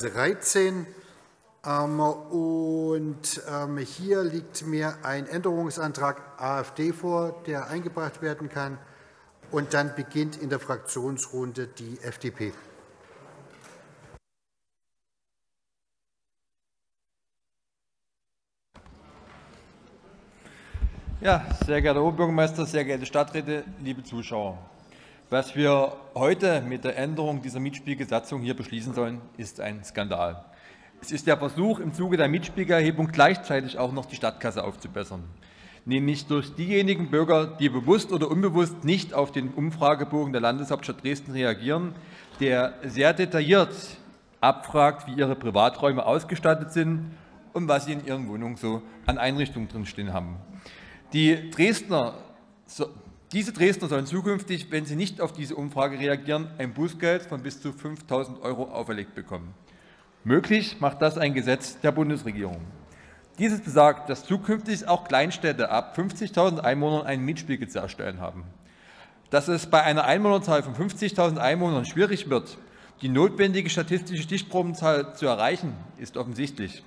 13. Ähm, und ähm, hier liegt mir ein Änderungsantrag AfD vor, der eingebracht werden kann. Und dann beginnt in der Fraktionsrunde die FDP. Ja, sehr geehrter Oberbürgermeister, sehr geehrte Stadträte, liebe Zuschauer! Was wir heute mit der Änderung dieser Mietspiegelsatzung hier beschließen sollen, ist ein Skandal. Es ist der Versuch, im Zuge der Mietspiegelerhebung gleichzeitig auch noch die Stadtkasse aufzubessern, nämlich durch diejenigen Bürger, die bewusst oder unbewusst nicht auf den Umfragebogen der Landeshauptstadt Dresden reagieren, der sehr detailliert abfragt, wie ihre Privaträume ausgestattet sind und was sie in ihren Wohnungen so an Einrichtungen drinstehen haben. Die Dresdner, diese Dresdner sollen zukünftig, wenn sie nicht auf diese Umfrage reagieren, ein Bußgeld von bis zu 5.000 Euro auferlegt bekommen. Möglich macht das ein Gesetz der Bundesregierung. Dieses besagt, dass zukünftig auch Kleinstädte ab 50.000 Einwohnern einen Mietspiegel zu erstellen haben. Dass es bei einer Einwohnerzahl von 50.000 Einwohnern schwierig wird, die notwendige statistische Stichprobenzahl zu erreichen, ist offensichtlich.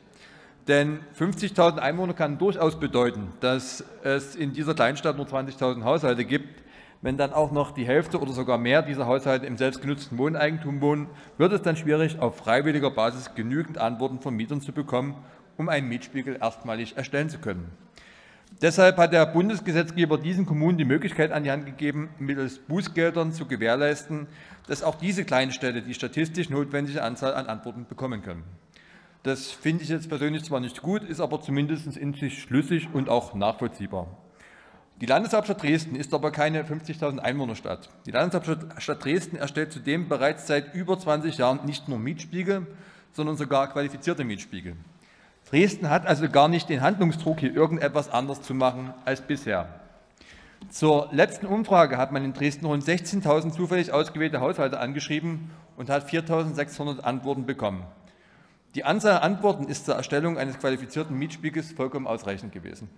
Denn 50.000 Einwohner kann durchaus bedeuten, dass es in dieser Kleinstadt nur 20.000 Haushalte gibt. Wenn dann auch noch die Hälfte oder sogar mehr dieser Haushalte im selbstgenutzten Wohneigentum wohnen, wird es dann schwierig, auf freiwilliger Basis genügend Antworten von Mietern zu bekommen, um einen Mietspiegel erstmalig erstellen zu können. Deshalb hat der Bundesgesetzgeber diesen Kommunen die Möglichkeit an die Hand gegeben, mittels Bußgeldern zu gewährleisten, dass auch diese Kleinstädte die statistisch notwendige Anzahl an Antworten bekommen können. Das finde ich jetzt persönlich zwar nicht gut, ist aber zumindest in sich schlüssig und auch nachvollziehbar. Die Landeshauptstadt Dresden ist aber keine 50.000 Einwohnerstadt. Die Landeshauptstadt Dresden erstellt zudem bereits seit über 20 Jahren nicht nur Mietspiegel, sondern sogar qualifizierte Mietspiegel. Dresden hat also gar nicht den Handlungsdruck, hier irgendetwas anders zu machen als bisher. Zur letzten Umfrage hat man in Dresden rund 16.000 zufällig ausgewählte Haushalte angeschrieben und hat 4.600 Antworten bekommen. Die Anzahl an Antworten ist zur Erstellung eines qualifizierten Mietspiegels vollkommen ausreichend gewesen.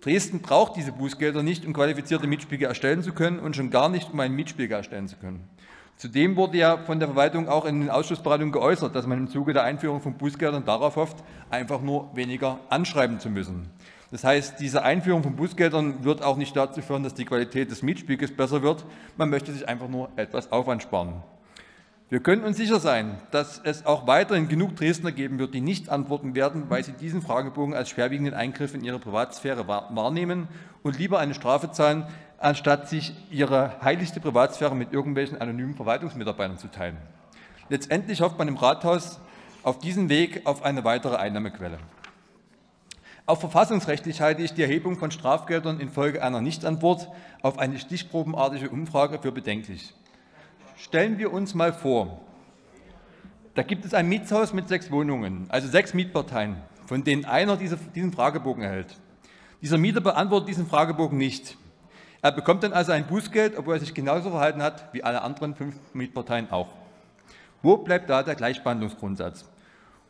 Dresden braucht diese Bußgelder nicht, um qualifizierte Mietspiegel erstellen zu können und schon gar nicht, um einen Mietspiegel erstellen zu können. Zudem wurde ja von der Verwaltung auch in den Ausschussberatungen geäußert, dass man im Zuge der Einführung von Bußgeldern darauf hofft, einfach nur weniger anschreiben zu müssen. Das heißt, diese Einführung von Bußgeldern wird auch nicht dazu führen, dass die Qualität des Mietspiegels besser wird. Man möchte sich einfach nur etwas Aufwand sparen. Wir können uns sicher sein, dass es auch weiterhin genug Dresdner geben wird, die nicht antworten werden, weil sie diesen Fragebogen als schwerwiegenden Eingriff in ihre Privatsphäre wahrnehmen und lieber eine Strafe zahlen, anstatt sich ihre heiligste Privatsphäre mit irgendwelchen anonymen Verwaltungsmitarbeitern zu teilen. Letztendlich hofft man im Rathaus auf diesem Weg auf eine weitere Einnahmequelle. Auch verfassungsrechtlich halte ich die Erhebung von Strafgeldern infolge einer Nichtantwort auf eine stichprobenartige Umfrage für bedenklich. Stellen wir uns mal vor, da gibt es ein Mietshaus mit sechs Wohnungen, also sechs Mietparteien, von denen einer diesen Fragebogen erhält. Dieser Mieter beantwortet diesen Fragebogen nicht. Er bekommt dann also ein Bußgeld, obwohl er sich genauso verhalten hat wie alle anderen fünf Mietparteien auch. Wo bleibt da der Gleichbehandlungsgrundsatz?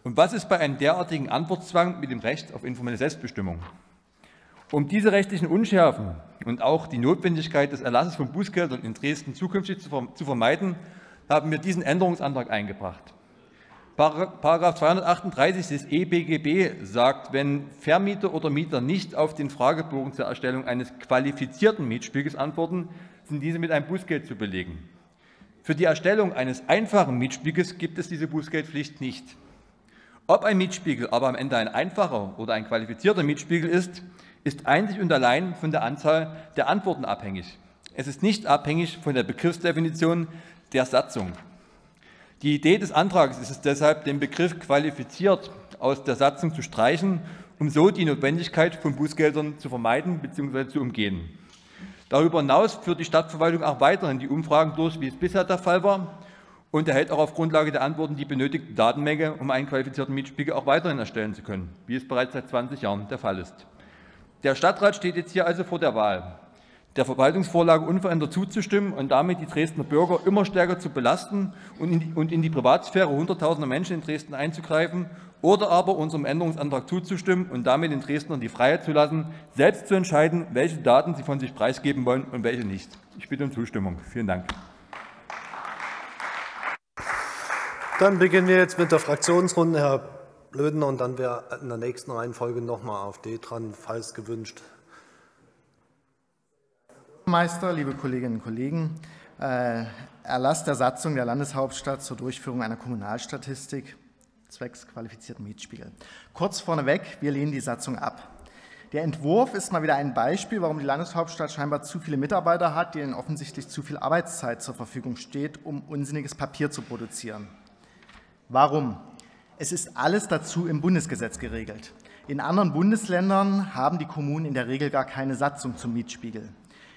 Und was ist bei einem derartigen Antwortzwang mit dem Recht auf informelle Selbstbestimmung? Um diese rechtlichen Unschärfen und auch die Notwendigkeit des Erlasses von Bußgeldern in Dresden zukünftig zu vermeiden, haben wir diesen Änderungsantrag eingebracht. Paragraph 238 des EBGB sagt, wenn Vermieter oder Mieter nicht auf den Fragebogen zur Erstellung eines qualifizierten Mietspiegels antworten, sind diese mit einem Bußgeld zu belegen. Für die Erstellung eines einfachen Mietspiegels gibt es diese Bußgeldpflicht nicht. Ob ein Mietspiegel aber am Ende ein einfacher oder ein qualifizierter Mietspiegel ist, ist einzig und allein von der Anzahl der Antworten abhängig. Es ist nicht abhängig von der Begriffsdefinition der Satzung. Die Idee des Antrags ist es deshalb, den Begriff qualifiziert aus der Satzung zu streichen, um so die Notwendigkeit von Bußgeldern zu vermeiden bzw. zu umgehen. Darüber hinaus führt die Stadtverwaltung auch weiterhin die Umfragen durch, wie es bisher der Fall war, und erhält auch auf Grundlage der Antworten die benötigte Datenmenge, um einen qualifizierten Mietspiegel auch weiterhin erstellen zu können, wie es bereits seit 20 Jahren der Fall ist. Der Stadtrat steht jetzt hier also vor der Wahl, der Verwaltungsvorlage unverändert zuzustimmen und damit die Dresdner Bürger immer stärker zu belasten und in die, und in die Privatsphäre hunderttausender Menschen in Dresden einzugreifen oder aber unserem Änderungsantrag zuzustimmen und damit den Dresdnern die Freiheit zu lassen, selbst zu entscheiden, welche Daten sie von sich preisgeben wollen und welche nicht. Ich bitte um Zustimmung. Vielen Dank. Dann beginnen wir jetzt mit der Fraktionsrunde. Herr Blödner, und dann wäre in der nächsten Reihenfolge nochmal AfD dran, falls gewünscht. Meister, liebe Kolleginnen und Kollegen, äh, Erlass der Satzung der Landeshauptstadt zur Durchführung einer Kommunalstatistik zwecks qualifizierten Mietspiegel. Kurz vorneweg, wir lehnen die Satzung ab. Der Entwurf ist mal wieder ein Beispiel, warum die Landeshauptstadt scheinbar zu viele Mitarbeiter hat, denen offensichtlich zu viel Arbeitszeit zur Verfügung steht, um unsinniges Papier zu produzieren. Warum? Es ist alles dazu im Bundesgesetz geregelt. In anderen Bundesländern haben die Kommunen in der Regel gar keine Satzung zum Mietspiegel.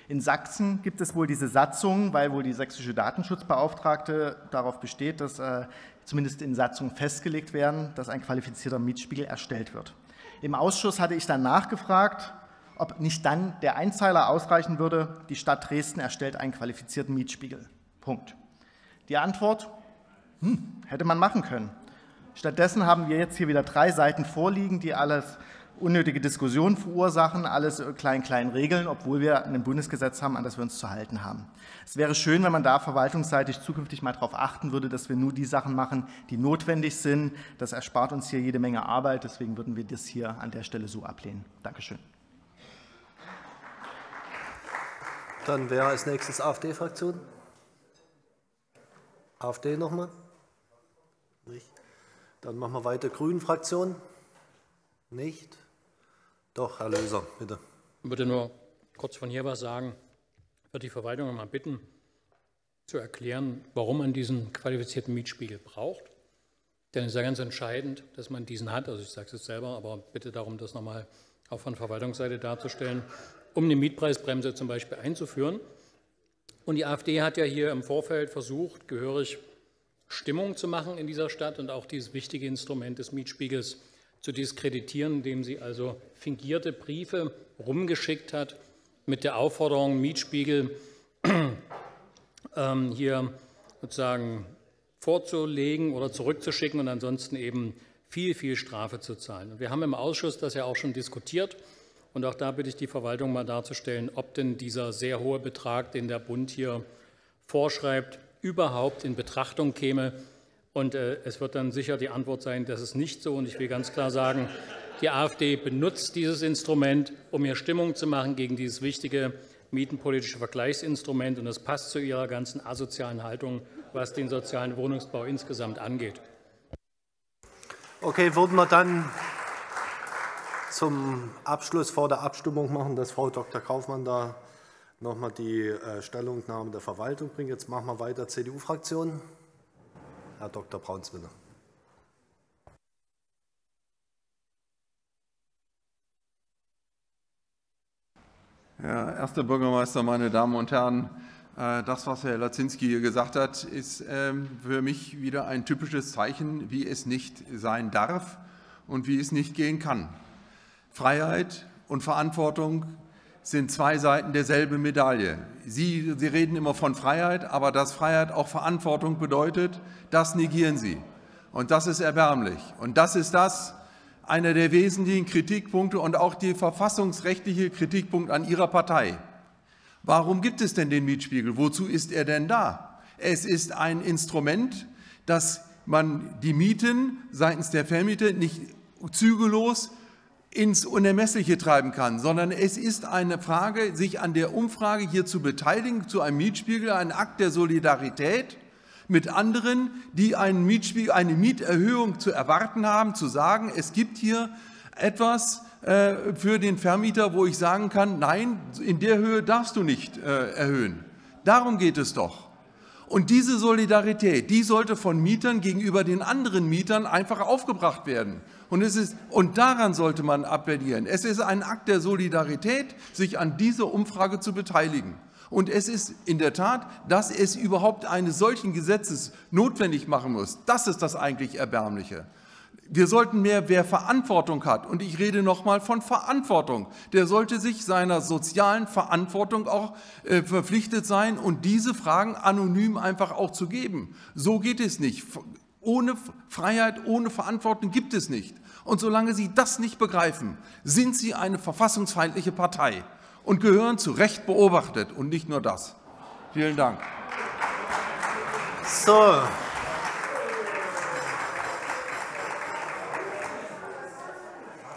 In Sachsen gibt es wohl diese Satzung, weil wohl die sächsische Datenschutzbeauftragte darauf besteht, dass äh, zumindest in Satzungen festgelegt werden, dass ein qualifizierter Mietspiegel erstellt wird. Im Ausschuss hatte ich dann nachgefragt, ob nicht dann der Einzeiler ausreichen würde, die Stadt Dresden erstellt einen qualifizierten Mietspiegel. Punkt. Die Antwort, hm, hätte man machen können. Stattdessen haben wir jetzt hier wieder drei Seiten vorliegen, die alles unnötige Diskussionen verursachen, alles klein, klein regeln, obwohl wir ein Bundesgesetz haben, an das wir uns zu halten haben. Es wäre schön, wenn man da verwaltungsseitig zukünftig mal darauf achten würde, dass wir nur die Sachen machen, die notwendig sind. Das erspart uns hier jede Menge Arbeit. Deswegen würden wir das hier an der Stelle so ablehnen. Dankeschön. Dann wäre als nächstes AfD-Fraktion. AfD nochmal? Dann machen wir weiter. Grünen-Fraktion? Nicht. Doch, Herr Löser, bitte. Ich würde nur kurz von hier was sagen. Ich würde die Verwaltung einmal bitten, zu erklären, warum man diesen qualifizierten Mietspiegel braucht. Denn es ist ja ganz entscheidend, dass man diesen hat. Also ich sage es jetzt selber, aber bitte darum, das nochmal auch von Verwaltungsseite darzustellen, um eine Mietpreisbremse zum Beispiel einzuführen. Und die AfD hat ja hier im Vorfeld versucht, gehörig Stimmung zu machen in dieser Stadt und auch dieses wichtige Instrument des Mietspiegels zu diskreditieren, indem sie also fingierte Briefe rumgeschickt hat mit der Aufforderung, Mietspiegel ähm, hier sozusagen vorzulegen oder zurückzuschicken und ansonsten eben viel, viel Strafe zu zahlen. Und wir haben im Ausschuss das ja auch schon diskutiert. Und auch da bitte ich die Verwaltung mal darzustellen, ob denn dieser sehr hohe Betrag, den der Bund hier vorschreibt, überhaupt in Betrachtung käme, und äh, es wird dann sicher die Antwort sein, das ist nicht so. Und ich will ganz klar sagen, die AfD benutzt dieses Instrument, um hier Stimmung zu machen gegen dieses wichtige mietenpolitische Vergleichsinstrument. Und das passt zu ihrer ganzen asozialen Haltung, was den sozialen Wohnungsbau insgesamt angeht. Okay, würden wir dann zum Abschluss vor der Abstimmung machen, dass Frau Dr. Kaufmann da noch mal die äh, Stellungnahme der Verwaltung bringt. Jetzt machen wir weiter CDU-Fraktion. Herr Dr. Braunswiller. Herr erster Bürgermeister, meine Damen und Herren, äh, das, was Herr Lazinski hier gesagt hat, ist ähm, für mich wieder ein typisches Zeichen, wie es nicht sein darf und wie es nicht gehen kann. Freiheit und Verantwortung sind zwei Seiten derselben Medaille. Sie, Sie reden immer von Freiheit, aber dass Freiheit auch Verantwortung bedeutet, das negieren Sie. Und das ist erbärmlich. Und das ist das, einer der wesentlichen Kritikpunkte und auch der verfassungsrechtliche Kritikpunkt an Ihrer Partei. Warum gibt es denn den Mietspiegel? Wozu ist er denn da? Es ist ein Instrument, dass man die Mieten seitens der Vermieter nicht zügellos ins Unermessliche treiben kann, sondern es ist eine Frage, sich an der Umfrage hier zu beteiligen, zu einem Mietspiegel, ein Akt der Solidarität mit anderen, die einen Mietspiegel, eine Mieterhöhung zu erwarten haben, zu sagen, es gibt hier etwas äh, für den Vermieter, wo ich sagen kann, nein, in der Höhe darfst du nicht äh, erhöhen. Darum geht es doch. Und diese Solidarität, die sollte von Mietern gegenüber den anderen Mietern einfach aufgebracht werden. Und, es ist, und daran sollte man appellieren. Es ist ein Akt der Solidarität, sich an dieser Umfrage zu beteiligen. Und es ist in der Tat, dass es überhaupt eines solchen Gesetzes notwendig machen muss. Das ist das eigentlich Erbärmliche. Wir sollten mehr, wer Verantwortung hat, und ich rede nochmal von Verantwortung, der sollte sich seiner sozialen Verantwortung auch äh, verpflichtet sein und diese Fragen anonym einfach auch zu geben. So geht es nicht. Ohne Freiheit, ohne Verantwortung gibt es nicht. Und solange sie das nicht begreifen, sind sie eine verfassungsfeindliche Partei und gehören zu Recht beobachtet und nicht nur das. Vielen Dank. So.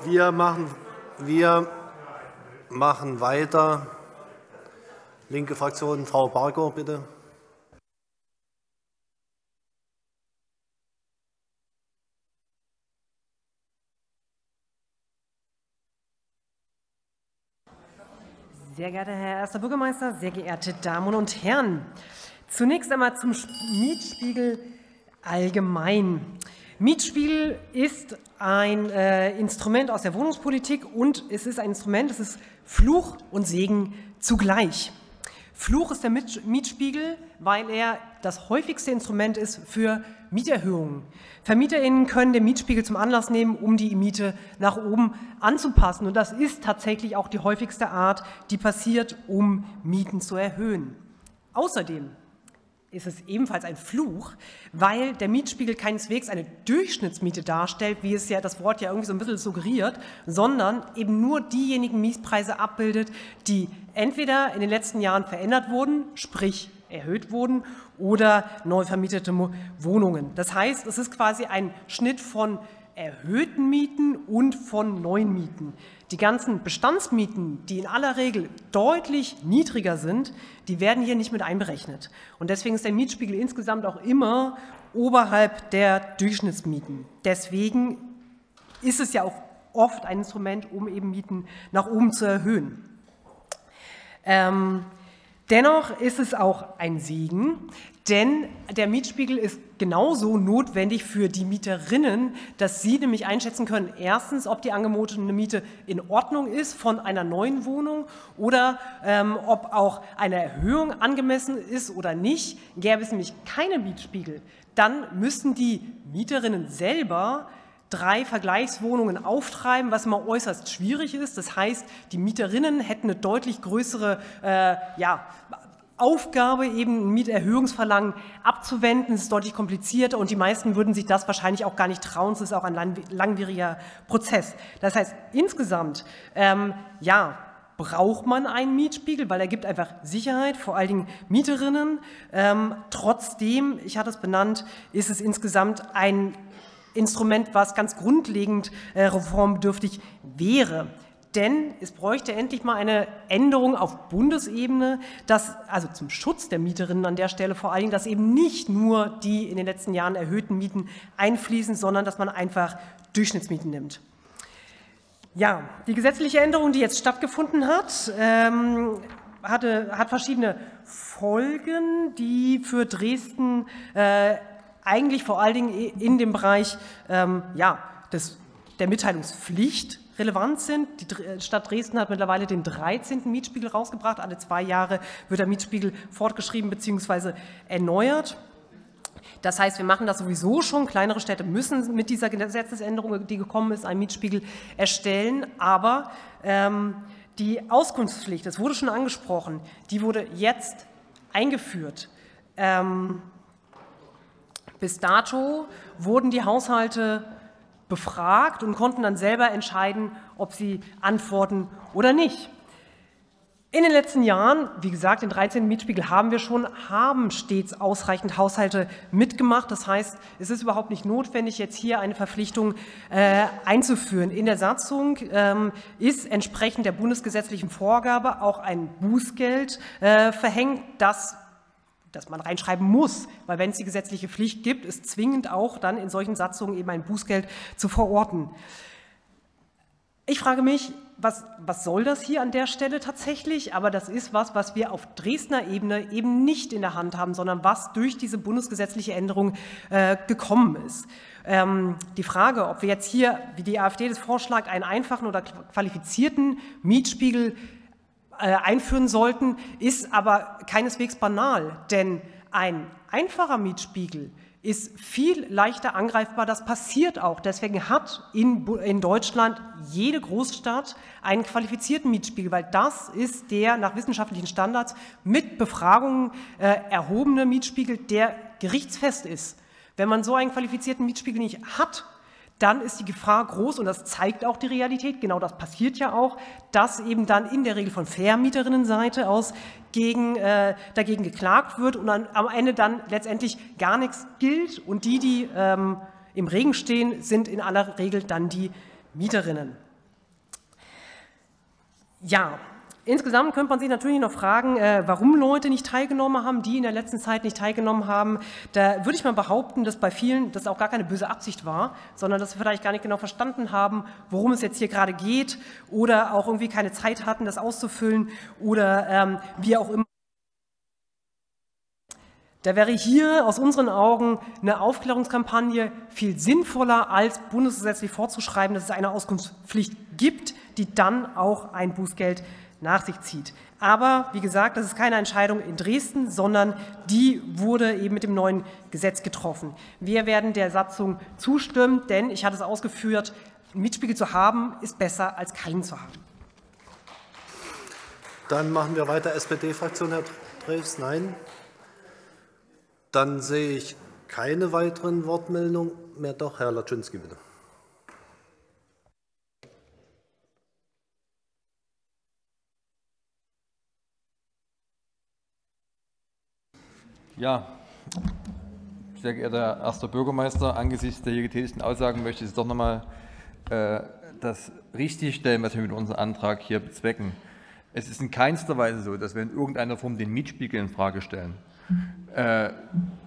Wir machen, wir machen weiter. Linke Fraktion, Frau Bargow, bitte. Sehr geehrter Herr Erster Bürgermeister, sehr geehrte Damen und Herren, zunächst einmal zum Mietspiegel allgemein. Mietspiegel ist ein äh, Instrument aus der Wohnungspolitik und es ist ein Instrument, es ist Fluch und Segen zugleich. Fluch ist der Mietspiegel, weil er das häufigste Instrument ist für Mieterhöhungen. VermieterInnen können den Mietspiegel zum Anlass nehmen, um die Miete nach oben anzupassen. Und das ist tatsächlich auch die häufigste Art, die passiert, um Mieten zu erhöhen. Außerdem ist es ebenfalls ein Fluch, weil der Mietspiegel keineswegs eine Durchschnittsmiete darstellt, wie es ja das Wort ja irgendwie so ein bisschen suggeriert, sondern eben nur diejenigen Mietpreise abbildet, die entweder in den letzten Jahren verändert wurden, sprich erhöht wurden, oder neu vermietete Wohnungen. Das heißt, es ist quasi ein Schnitt von erhöhten Mieten und von neuen Mieten. Die ganzen Bestandsmieten, die in aller Regel deutlich niedriger sind, die werden hier nicht mit einberechnet. Und deswegen ist der Mietspiegel insgesamt auch immer oberhalb der Durchschnittsmieten. Deswegen ist es ja auch oft ein Instrument, um eben Mieten nach oben zu erhöhen. Ähm, Dennoch ist es auch ein Segen, denn der Mietspiegel ist genauso notwendig für die Mieterinnen, dass sie nämlich einschätzen können, erstens, ob die angebotene Miete in Ordnung ist von einer neuen Wohnung oder ähm, ob auch eine Erhöhung angemessen ist oder nicht. Gäbe es nämlich keine Mietspiegel, dann müssten die Mieterinnen selber drei Vergleichswohnungen auftreiben, was immer äußerst schwierig ist. Das heißt, die Mieterinnen hätten eine deutlich größere äh, ja, Aufgabe, eben ein Mieterhöhungsverlangen abzuwenden. Es ist deutlich komplizierter und die meisten würden sich das wahrscheinlich auch gar nicht trauen. Es ist auch ein langwieriger Prozess. Das heißt, insgesamt, ähm, ja, braucht man einen Mietspiegel, weil er gibt einfach Sicherheit, vor allen Dingen Mieterinnen. Ähm, trotzdem, ich hatte es benannt, ist es insgesamt ein Instrument, was ganz grundlegend äh, reformbedürftig wäre. Denn es bräuchte endlich mal eine Änderung auf Bundesebene, dass, also zum Schutz der Mieterinnen an der Stelle vor allen Dingen, dass eben nicht nur die in den letzten Jahren erhöhten Mieten einfließen, sondern dass man einfach Durchschnittsmieten nimmt. Ja, die gesetzliche Änderung, die jetzt stattgefunden hat, ähm, hatte, hat verschiedene Folgen, die für Dresden äh, eigentlich vor allen Dingen in dem Bereich ähm, ja, des, der Mitteilungspflicht relevant sind. Die äh, Stadt Dresden hat mittlerweile den 13. Mietspiegel rausgebracht. Alle zwei Jahre wird der Mietspiegel fortgeschrieben bzw. erneuert. Das heißt, wir machen das sowieso schon. Kleinere Städte müssen mit dieser Gesetzesänderung, die gekommen ist, einen Mietspiegel erstellen. Aber ähm, die Auskunftspflicht, das wurde schon angesprochen, die wurde jetzt eingeführt. Ähm, bis dato wurden die Haushalte befragt und konnten dann selber entscheiden, ob sie antworten oder nicht. In den letzten Jahren, wie gesagt, den 13. Mietspiegel haben wir schon, haben stets ausreichend Haushalte mitgemacht. Das heißt, es ist überhaupt nicht notwendig, jetzt hier eine Verpflichtung äh, einzuführen. In der Satzung ähm, ist entsprechend der bundesgesetzlichen Vorgabe auch ein Bußgeld äh, verhängt, das dass man reinschreiben muss, weil wenn es die gesetzliche Pflicht gibt, ist zwingend auch dann in solchen Satzungen eben ein Bußgeld zu verorten. Ich frage mich, was, was soll das hier an der Stelle tatsächlich? Aber das ist was, was wir auf Dresdner Ebene eben nicht in der Hand haben, sondern was durch diese bundesgesetzliche Änderung äh, gekommen ist. Ähm, die Frage, ob wir jetzt hier, wie die AfD das vorschlägt, einen einfachen oder qualifizierten Mietspiegel einführen sollten, ist aber keineswegs banal, denn ein einfacher Mietspiegel ist viel leichter angreifbar. Das passiert auch. Deswegen hat in, in Deutschland jede Großstadt einen qualifizierten Mietspiegel, weil das ist der nach wissenschaftlichen Standards mit Befragungen äh, erhobene Mietspiegel, der gerichtsfest ist. Wenn man so einen qualifizierten Mietspiegel nicht hat, dann ist die Gefahr groß und das zeigt auch die Realität, genau das passiert ja auch, dass eben dann in der Regel von Vermieterinnenseite aus gegen, äh, dagegen geklagt wird und dann, am Ende dann letztendlich gar nichts gilt und die, die ähm, im Regen stehen, sind in aller Regel dann die Mieterinnen. Ja, Insgesamt könnte man sich natürlich noch fragen, äh, warum Leute nicht teilgenommen haben, die in der letzten Zeit nicht teilgenommen haben. Da würde ich mal behaupten, dass bei vielen das auch gar keine böse Absicht war, sondern dass sie vielleicht gar nicht genau verstanden haben, worum es jetzt hier gerade geht oder auch irgendwie keine Zeit hatten, das auszufüllen oder ähm, wie auch immer. Da wäre hier aus unseren Augen eine Aufklärungskampagne viel sinnvoller, als bundesgesetzlich vorzuschreiben, dass es eine Auskunftspflicht gibt, die dann auch ein Bußgeld nach sich zieht. Aber wie gesagt, das ist keine Entscheidung in Dresden, sondern die wurde eben mit dem neuen Gesetz getroffen. Wir werden der Satzung zustimmen, denn ich hatte es ausgeführt, Mitspiegel zu haben, ist besser als keinen zu haben. Dann machen wir weiter. SPD-Fraktion, Herr Drews? Nein. Dann sehe ich keine weiteren Wortmeldungen mehr. Doch, Herr Laczynski, bitte. Ja, sehr geehrter erster Bürgermeister, angesichts der hier getätigten Aussagen möchte ich doch noch einmal äh, das richtigstellen, was wir mit unserem Antrag hier bezwecken. Es ist in keinster Weise so, dass wir in irgendeiner Form den Mietspiegel in Frage stellen. Äh,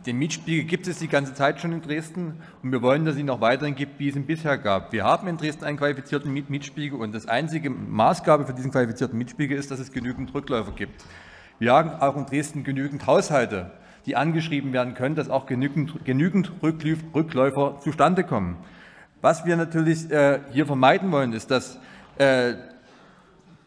den Mietspiegel gibt es die ganze Zeit schon in Dresden und wir wollen, dass es ihn auch weiterhin gibt, wie es ihn bisher gab. Wir haben in Dresden einen qualifizierten Miet Mietspiegel und das einzige Maßgabe für diesen qualifizierten Mietspiegel ist, dass es genügend Rückläufer gibt. Wir haben auch in Dresden genügend Haushalte, die angeschrieben werden können, dass auch genügend, genügend Rückläufer zustande kommen. Was wir natürlich äh, hier vermeiden wollen, ist, dass äh,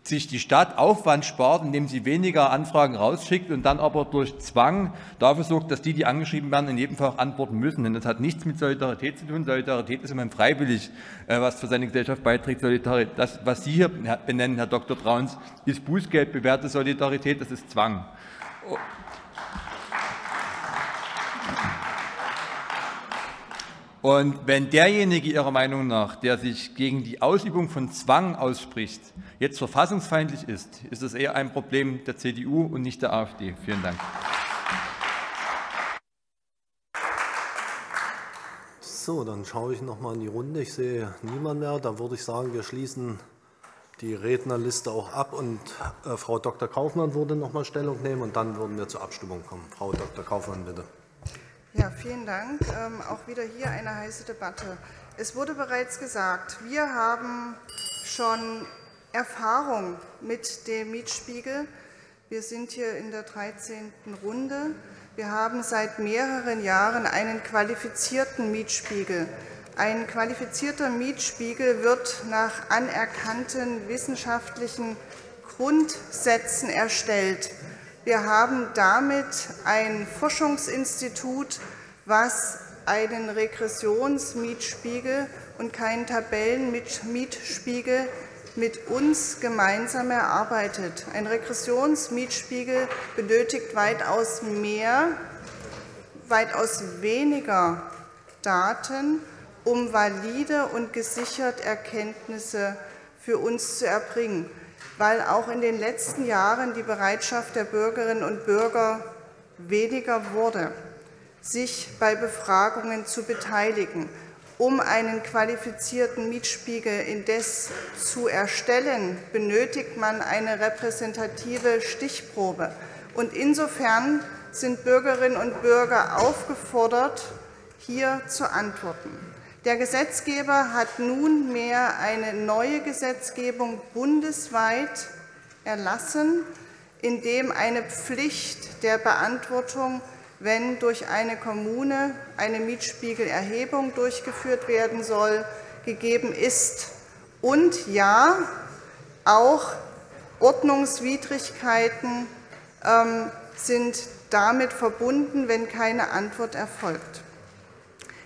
sich die Stadt Aufwand spart, indem sie weniger Anfragen rausschickt und dann aber durch Zwang dafür sorgt, dass die, die angeschrieben werden, in jedem Fall auch antworten müssen. Denn das hat nichts mit Solidarität zu tun. Solidarität ist immer freiwillig, äh, was für seine Gesellschaft beiträgt. Solidarität, das, was Sie hier benennen, Herr Dr. Brauns, ist Bußgeld bewährte Solidarität, das ist Zwang. Und wenn derjenige Ihrer Meinung nach, der sich gegen die Ausübung von Zwang ausspricht, jetzt verfassungsfeindlich ist, ist das eher ein Problem der CDU und nicht der AfD. Vielen Dank. So, dann schaue ich noch mal in die Runde. Ich sehe niemanden mehr. Dann würde ich sagen, wir schließen die Rednerliste auch ab und äh, Frau Dr. Kaufmann würde noch mal Stellung nehmen und dann würden wir zur Abstimmung kommen. Frau Dr. Kaufmann, bitte. Ja, vielen Dank. Ähm, auch wieder hier eine heiße Debatte. Es wurde bereits gesagt, wir haben schon Erfahrung mit dem Mietspiegel. Wir sind hier in der 13. Runde. Wir haben seit mehreren Jahren einen qualifizierten Mietspiegel. Ein qualifizierter Mietspiegel wird nach anerkannten wissenschaftlichen Grundsätzen erstellt. Wir haben damit ein Forschungsinstitut, was einen Regressionsmietspiegel und keinen Tabellenmietspiegel mit uns gemeinsam erarbeitet. Ein Regressionsmietspiegel benötigt weitaus mehr, weitaus weniger Daten, um valide und gesichert Erkenntnisse für uns zu erbringen weil auch in den letzten Jahren die Bereitschaft der Bürgerinnen und Bürger weniger wurde, sich bei Befragungen zu beteiligen. Um einen qualifizierten Mietspiegel indes zu erstellen, benötigt man eine repräsentative Stichprobe. Und insofern sind Bürgerinnen und Bürger aufgefordert, hier zu antworten. Der Gesetzgeber hat nunmehr eine neue Gesetzgebung bundesweit erlassen, in dem eine Pflicht der Beantwortung, wenn durch eine Kommune eine Mietspiegelerhebung durchgeführt werden soll, gegeben ist. Und ja, auch Ordnungswidrigkeiten ähm, sind damit verbunden, wenn keine Antwort erfolgt.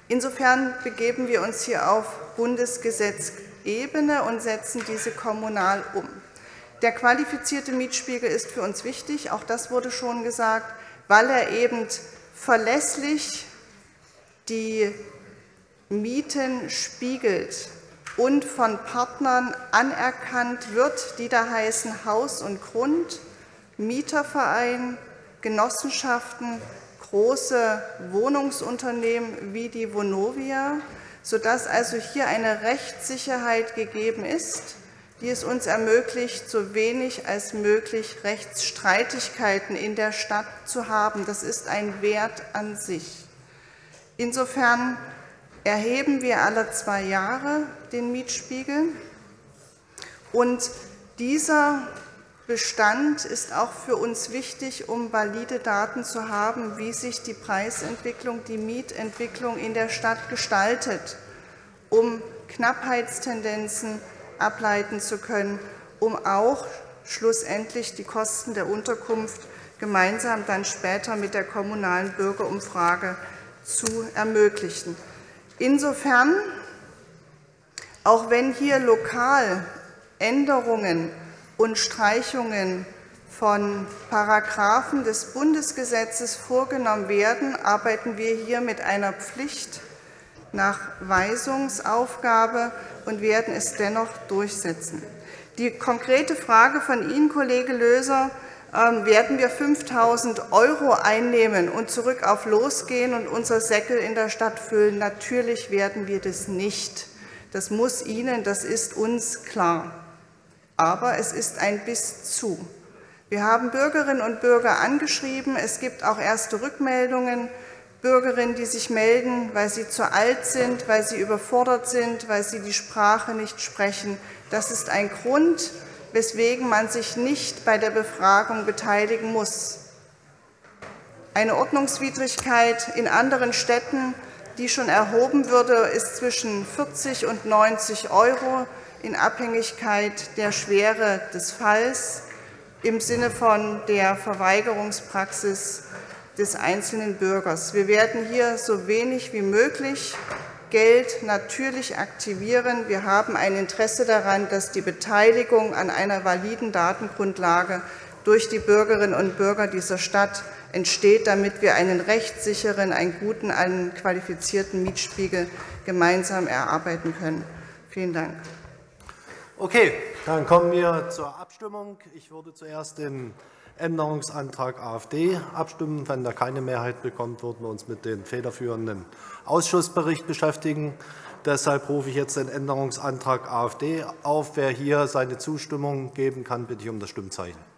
Insofern begeben wir uns hier auf Bundesgesetzebene und setzen diese kommunal um. Der qualifizierte Mietspiegel ist für uns wichtig, auch das wurde schon gesagt, weil er eben verlässlich die Mieten spiegelt und von Partnern anerkannt wird, die da heißen Haus und Grund, Mieterverein, Genossenschaften, große Wohnungsunternehmen wie die Vonovia, sodass also hier eine Rechtssicherheit gegeben ist, die es uns ermöglicht, so wenig als möglich Rechtsstreitigkeiten in der Stadt zu haben. Das ist ein Wert an sich. Insofern erheben wir alle zwei Jahre den Mietspiegel. Und dieser Bestand ist auch für uns wichtig, um valide Daten zu haben, wie sich die Preisentwicklung, die Mietentwicklung in der Stadt gestaltet, um Knappheitstendenzen ableiten zu können, um auch schlussendlich die Kosten der Unterkunft gemeinsam dann später mit der kommunalen Bürgerumfrage zu ermöglichen. Insofern, auch wenn hier lokal Änderungen und Streichungen von Paragraphen des Bundesgesetzes vorgenommen werden, arbeiten wir hier mit einer Pflicht nach Weisungsaufgabe und werden es dennoch durchsetzen. Die konkrete Frage von Ihnen, Kollege Löser, ähm, werden wir 5.000 Euro einnehmen und zurück auf Losgehen und unser Säckel in der Stadt füllen? Natürlich werden wir das nicht. Das muss Ihnen, das ist uns klar. Aber es ist ein Bis zu. Wir haben Bürgerinnen und Bürger angeschrieben. Es gibt auch erste Rückmeldungen. Bürgerinnen, die sich melden, weil sie zu alt sind, weil sie überfordert sind, weil sie die Sprache nicht sprechen. Das ist ein Grund, weswegen man sich nicht bei der Befragung beteiligen muss. Eine Ordnungswidrigkeit in anderen Städten, die schon erhoben würde, ist zwischen 40 und 90 Euro in Abhängigkeit der Schwere des Falls im Sinne von der Verweigerungspraxis des einzelnen Bürgers. Wir werden hier so wenig wie möglich Geld natürlich aktivieren. Wir haben ein Interesse daran, dass die Beteiligung an einer validen Datengrundlage durch die Bürgerinnen und Bürger dieser Stadt entsteht, damit wir einen rechtssicheren, einen guten, einen qualifizierten Mietspiegel gemeinsam erarbeiten können. Vielen Dank. Okay, dann kommen wir zur Abstimmung. Ich würde zuerst den Änderungsantrag AfD abstimmen. Wenn er keine Mehrheit bekommt, würden wir uns mit dem federführenden Ausschussbericht beschäftigen. Deshalb rufe ich jetzt den Änderungsantrag AfD auf. Wer hier seine Zustimmung geben kann, bitte ich um das Stimmzeichen.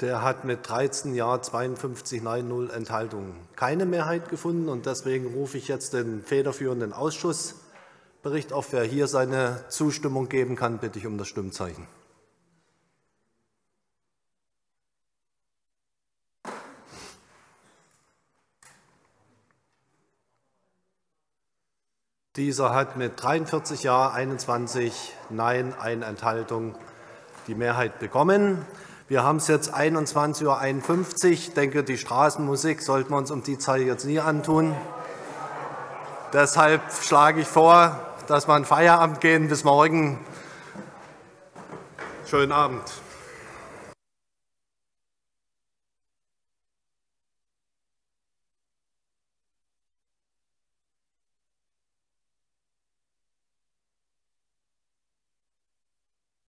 Der hat mit 13 Ja, 52 Nein, 0 Enthaltungen keine Mehrheit gefunden. und Deswegen rufe ich jetzt den federführenden Ausschussbericht auf. Wer hier seine Zustimmung geben kann, bitte ich um das Stimmzeichen. Dieser hat mit 43 Ja, 21 Nein, 1 Enthaltung die Mehrheit bekommen. Wir haben es jetzt 21.51 Uhr. Ich denke, die Straßenmusik sollten wir uns um die Zeit jetzt nie antun. Deshalb schlage ich vor, dass wir in Feierabend gehen. Bis morgen. Schönen Abend.